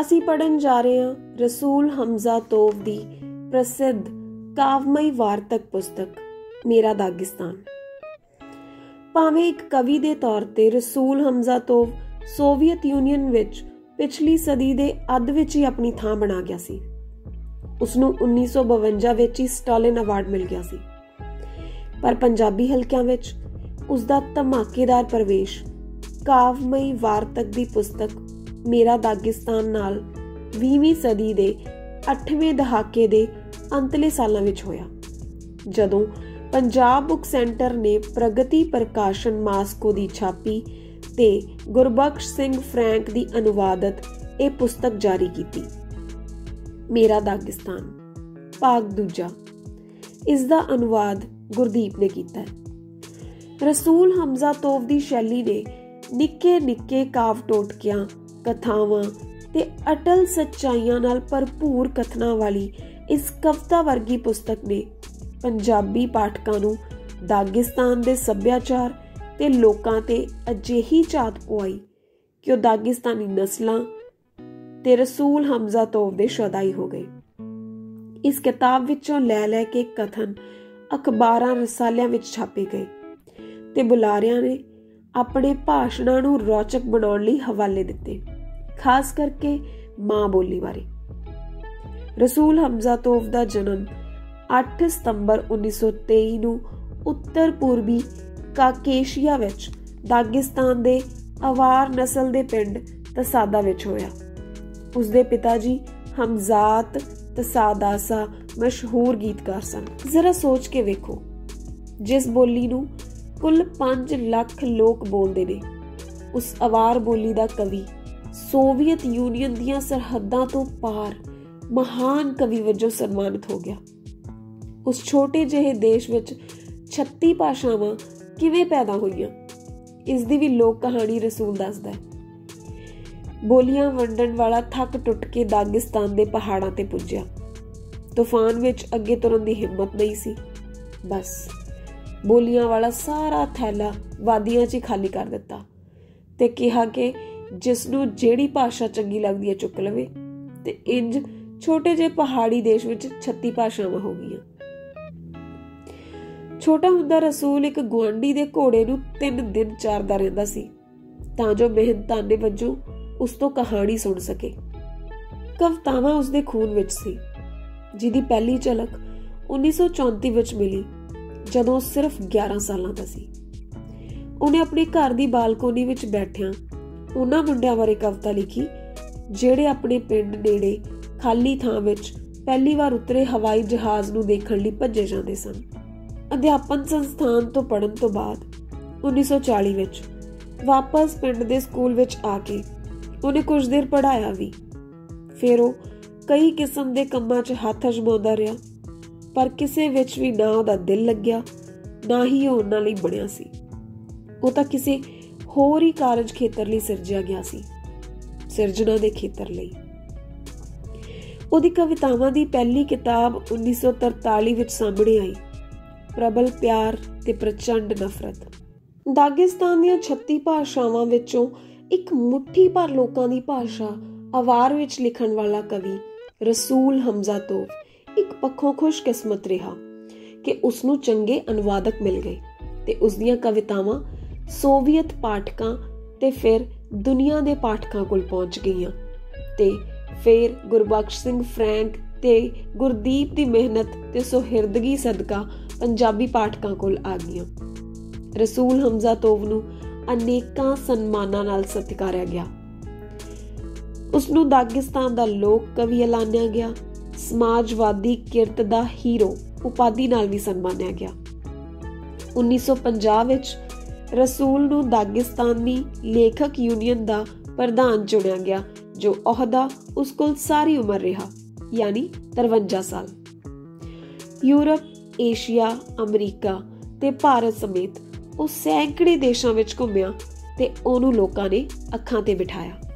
ਅਸੀਂ ਪੜਨ ਜਾ ਰਹੇ ਹਾਂ ਰਸੂਲ ਹਮਜ਼ਾ ਤੋਵ ਦੀ ਪ੍ਰਸਿੱਧ ਕਾਵਮਈ ਵਾਰਤਕ ਪੁਸਤਕ, ਮੇਰਾ ਦਾਗਿਸਤਾਨ। ਭਾਵੇਂ ਇੱਕ ਕਵੀ ਦੇ ਤੌਰ ਤੇ Rasul Hamzatov Soviet Union ਵਿੱਚ ਪਿਛਲੀ ਸਦੀ ਦੇ ਅੱਧ ਵਿੱਚ ਹੀ ਆਪਣੀ ਥਾਂ ਬਣਾ ਗਿਆ ਸੀ। ਉਸ ਨੂੰ 1952 ਵਿੱਚ ਹੀ ਸਟਾਲਿਨ ਅਵਾਰਡ ਮਿਲ ਗਿਆ ਸੀ। ਪਰ ਪੰਜਾਬੀ ਹਲਕਿਆਂ ਵਿੱਚ ਉਸ ਦਾ ਧਮਾਕੇਦਾਰ ਪ੍ਰਵੇਸ਼ ਕਾਵਮਈ ਵਾਰਤਕ ਦੀ ਪੁਸਤਕ ਮੇਰਾ ਦਾਗਿਸਤਾਨ ਨਾਲ 20ਵੀਂ ਸਦੀ ਦੇ 8ਵੇਂ ਦਹਾਕੇ ਦੇ ਅੰਤਲੇ ਸਾਲਾਂ ਵਿੱਚ ਹੋਇਆ। ਜਦੋਂ ਪੰਜਾਬ ਬੁੱਕ ਸੈਂਟਰ ਨੇ ਪ੍ਰਗਤੀ ਪ੍ਰਕਾਸ਼ਨ ਮਾਸਕੋ ਦੀ ਛਾਪੀ ਤੇ ਗੁਰਬਖਸ਼ ਸਿੰਘ ਫਰੈਂਕ ਦੀ ਅਨੁਵਾਦਤ ਇਹ ਪੁਸਤਕ ਜਾਰੀ ਕੀਤੀ। ਮੇਰਾ ਦਾਗਿਸਤਾਨ, ਭਾਗ ਦੂਜਾ। ਇਸ ਦਾ ਅਨੁਵਾਦ ਗੁਰਦੀਪ ਨੇ ਕੀਤਾ ਹੈ। ਰਸੂਲ ਹਮਜ਼ਾ ਤੋਵ ਦੀ ਸ਼ੈਲੀ ਨੇ ਨਿੱਕੇ ਨਿੱਕੇ ਕਾਵ ਟੋਟਕਿਆਂ ਕਥਾਵਾਂ ਤੇ ਅਟਲ ਸੱਚਾਈਆਂ ਨਾਲ ਭਰਪੂਰ ਕਥਨਾਂ ਵਾਲੀ ਇਸ ਕਵਿਤਾ ਵਰਗੀ ਪੁਸਤਕ ਨੇ ਪੰਜਾਬੀ ਪਾਠਕਾਂ ਨੂੰ ਦਾਗਿਸਤਾਨ ਦੇ ਸੱਭਿਆਚਾਰ ਤੇ ਲੋਕਾਂ ਤੇ ਅਜਿਹੀ ਝਾਤ ਪਵਾਈ ਕਿ ਉਹ ਦਾਗਿਸਤਾਨੀ ਨਸਲਾਂ ਤੇ ਰਸੂਲ ਹਮਜ਼ਾ ਤੋਫ ਦੇ ਸ਼ਦਾਈ ਹੋ ਗਏ। ਇਸ ਕਿਤਾਬ ਵਿੱਚੋਂ ਲੈ ਲੈ ਕੇ ਕਥਨ ਅਖਬਾਰਾਂ ਰਸਾਲਿਆਂ ਵਿੱਚ ਛਾਪੇ ਗਏ ਤੇ ਬੁਲਾਰਿਆਂ ਨੇ ਆਪਣੇ ਭਾਸ਼ਣਾਂ ਨੂੰ ਰੌਚਕ ਬਣਾਉਣ ਲਈ ਹਵਾਲੇ ਦਿੱਤੇ। ਖਾਸ ਕਰਕੇ ਮਾਂ ਬੋਲੀ ਬਾਰੇ। ਰਸੂਲ ਹਮਜ਼ਾ ਤੋਫ ਦਾ ਜਨਮ 8 ਸਤੰਬਰ 1923 ਨੂੰ ਉੱਤਰ ਪੂਰਬੀ ਕਾਕੇਸ਼ੀਆ ਵਿੱਚ ਦਾਗਿਸਤਾਨ ਦੇ ਅਵਾਰ ਨਸਲ ਦੇ ਪਿੰਡ ਤਸਾਦਾ ਵਿੱਚ ਹੋਇਆ। ਉਸ ਦੇ ਪਿਤਾ ਜੀ ਹਮਜ਼ਾਤ ਤਸਾਦਾਸਾ ਮਸ਼ਹੂਰ ਗੀਤਕਾਰ ਸਨ। ਜ਼ਰਾ ਸੋਚ ਕੇ ਵੇਖੋ, ਜਿਸ ਬੋਲੀ ਨੂੰ ਕੁੱਲ 5 ਲੱਖ ਲੋਕ ਬੋਲਦੇ ਨੇ, ਉਸ ਅਵਾਰ ਬੋਲੀ ਦਾ ਕਵੀ ਸੋਵੀਅਤ ਯੂਨੀਅਨ ਦੀਆਂ ਸਰਹੱਦਾਂ ਤੋਂ ਪਾਰ ਮਹਾਨ ਕਵੀ ਵਜੋਂ ਸਨਮਾਨਿਤ ਹੋ ਗਿਆ। ਉਸ ਛੋਟੇ ਜਿਹੇ ਦੇਸ਼ ਵਿੱਚ 36 ਭਾਸ਼ਾਵਾਂ ਕਿਵੇਂ ਪੈਦਾ ਹੋਈਆਂ, ਇਸ ਦੀ ਵੀ ਲੋਕ ਕਹਾਣੀ ਰਸੂਲ ਦੱਸਦਾ ਹੈ। ਬੋਲੀਆਂ ਵੰਡਣ ਵਾਲਾ ਥੱਕ ਟੁੱਟ ਕੇ ਦਾਗਿਸਤਾਨ ਦੇ ਪਹਾੜਾਂ ਤੇ ਪੁੱਜਿਆ। ਤੂਫਾਨ ਵਿੱਚ ਅੱਗੇ ਤੁਰਨ ਦੀ ਹਿੰਮਤ ਨਹੀਂ ਸੀ। ਬਸ ਬੋਲੀਆਂ ਵਾਲਾ ਸਾਰਾ ਥੈਲਾ ਵਾਦੀਆਂ 'ਚ ਖਾਲੀ ਕਰ ਦਿੱਤਾ ਤੇ ਕਿਹਾ ਕਿ ਜਿਸ ਨੂੰ ਜਿਹੜੀ ਭਾਸ਼ਾ ਚੰਗੀ ਲੱਗਦੀ ਹੈ ਚੁੱਕ ਲਵੇ। ਤੇ ਇੰਜ ਛੋਟੇ ਜਿਹੇ ਪਹਾੜੀ ਦੇਸ਼ ਵਿੱਚ 36 ਭਾਸ਼ਾਵਾਂ ਹੋ ਗਈਆਂ। ਛੋਟਾ ਹੁੰਦਾ ਰਸੂਲ ਇੱਕ ਗਵਾਂਡੀ ਦੇ ਘੋੜੇ ਨੂੰ 3 ਦਿਨ ਚਾਰਦਾ ਰਹਿੰਦਾ ਸੀ, ਤਾਂ ਜੋ ਮਿਹਨਤਾਨੇ ਵਜੋਂ ਉਸ ਤੋਂ ਕਹਾਣੀ ਸੁਣ ਸਕੇ। ਕਵਤਾਵਾਂ ਉਸ ਦੇ ਖੂਨ ਵਿੱਚ ਸੀ, ਜਿਹਦੀ ਪਹਿਲੀ ਝਲਕ 1934 ਵਿੱਚ ਮਿਲੀ, ਜਦੋਂ ਸਿਰਫ 11 ਸਾਲਾਂ ਦਾ ਸੀ। ਉਹਨੇ ਆਪਣੇ ਘਰ ਦੀ ਬਾਲਕੋਨੀ ਵਿੱਚ ਬੈਠਿਆਂ ਉਹਨਾਂ ਮੁੰਡਿਆਂ ਬਾਰੇ ਕਵਿਤਾ ਲਿਖੀ, ਜਿਹੜੇ ਆਪਣੇ ਪਿੰਡ ਨੇੜੇ ਖਾਲੀ ਥਾਂ ਵਿੱਚ ਪਹਿਲੀ ਵਾਰ ਉਤਰੇ ਹਵਾਈ ਜਹਾਜ਼ ਨੂੰ ਦੇਖਣ ਲਈ ਭੱਜੇ ਜਾਂਦੇ ਸਨ। ਅਧਿਆਪਨ ਸੰਸਥਾਨ ਤੋਂ ਪੜਨ ਤੋਂ ਬਾਅਦ 1940 ਵਿੱਚ ਵਾਪਸ ਪਿੰਡ ਦੇ ਸਕੂਲ ਵਿੱਚ ਆ ਕੇ ਉਹਨੇ ਕੁਝ ਦੇਰ ਪੜਾਇਆ ਵੀ। ਫਿਰ ਉਹ ਕਈ ਕਿਸਮ ਦੇ ਕੰਮਾਂ 'ਚ ਹੱਥ ਅਜਮਾਉਂਦਾ ਰਿਹਾ, ਪਰ ਕਿਸੇ ਵਿੱਚ ਵੀ ਨਾ ਉਹਦਾ ਦਿਲ ਲੱਗਿਆ, ਨਾ ਹੀ ਉਹ ਉਹਨਾਂ ਲਈ ਬਣਿਆ ਸੀ। ਉਹ ਤਾਂ ਕਿਸੇ ਹੋਰ ਹੀ ਕਾਰਜ ਖੇਤਰ ਲਈ ਸਿਰਜਿਆ ਗਿਆ ਸੀ, ਸਿਰਜਣਾ ਦੇ ਖੇਤਰ ਲਈ। ਉਹਦੀ ਕਵਿਤਾਵਾਂ ਦੀ ਪਹਿਲੀ ਕਿਤਾਬ 1943 ਵਿੱਚ ਸਾਹਮਣੇ ਆਈ, ਪ੍ਰਬਲ ਪਿਆਰ ਤੇ ਪ੍ਰਚੰਡ ਨਫ਼ਰਤ। ਦਾਗਿਸਤਾਨ ਦੀਆਂ 36 ਭਾਸ਼ਾਵਾਂ ਵਿੱਚੋਂ ਇੱਕ ਮੁੱਠੀ ਭਰ ਲੋਕਾਂ ਦੀ ਭਾਸ਼ਾ ਆਵਾਰ ਵਿੱਚ ਲਿਖਣ ਵਾਲਾ ਕਵੀ ਰਸੂਲ ਹਮਜ਼ਾ ਤੋਫ ਇੱਕ ਪੱਖੋਂ ਖੁਸ਼ਕਿਸਮਤ ਰਿਹਾ ਕਿ ਉਸ ਨੂੰ ਚੰਗੇ ਅਨੁਵਾਦਕ ਮਿਲ ਗਏ ਤੇ ਉਸ ਦੀਆਂ ਕਵਿਤਾਵਾਂ ਸੋਵੀਅਤ ਪਾਠਕਾਂ ਤੇ ਫਿਰ ਦੁਨੀਆ ਦੇ ਪਾਠਕਾਂ ਕੋਲ ਪਹੁੰਚ ਗਈਆਂ ਤੇ ਫਿਰ ਗੁਰਬਖਸ਼ ਸਿੰਘ ਫਰੈਂਕ ਤੇ ਗੁਰਦੀਪ ਦੀ ਮਿਹਨਤ ਤੇ ਸੁਹਿਰਦਗੀ ਸਦਕਾ ਪੰਜਾਬੀ ਪਾਠਕਾਂ ਕੋਲ ਆ ਗਈਆਂ। ਰਸੂਲ ਹਮਜ਼ਾ ਤੋਵ ਨੂੰ ਅਨੇਕਾਂ ਸਨਮਾਨਾਂ ਨਾਲ ਸਤਿਕਾਰਿਆ ਗਿਆ। ਉਸ ਨੂੰ ਦਾਗਿਸਤਾਨ ਦਾ ਲੋਕ ਕਵੀ ਐਲਾਨਿਆ ਗਿਆ। ਸਮਾਜਵਾਦੀ ਕਿਰਤ ਦਾ ਹੀਰੋ ਉਪਾਧੀ ਨਾਲ ਵੀ ਸਨਮਾਨਿਆ ਗਿਆ। 1950 ਵਿੱਚ ਰਸੂਲ ਨੂੰ ਦਾਗਿਸਤਾਨੀ ਲੇਖਕ ਯੂਨੀਅਨ ਦਾ ਪ੍ਰਧਾਨ ਚੁਣਿਆ ਗਿਆ, ਜੋ ਅਹੁਦਾ ਉਸ ਕੋਲ ਸਾਰੀ ਉਮਰ ਰਿਹਾ, ਯਾਨੀ 53 ਸਾਲ। ਯੂਰਪ, ਏਸ਼ੀਆ, ਅਮਰੀਕਾ ਤੇ ਭਾਰਤ ਸਮੇਤ ਉਹ ਸੈਂਕੜੇ ਦੇਸ਼ਾਂ ਵਿੱਚ ਘੁੰਮਿਆ ਤੇ ਉਹਨੂੰ ਲੋਕਾਂ ਨੇ ਅੱਖਾਂ ਤੇ ਬਿਠਾਇਆ।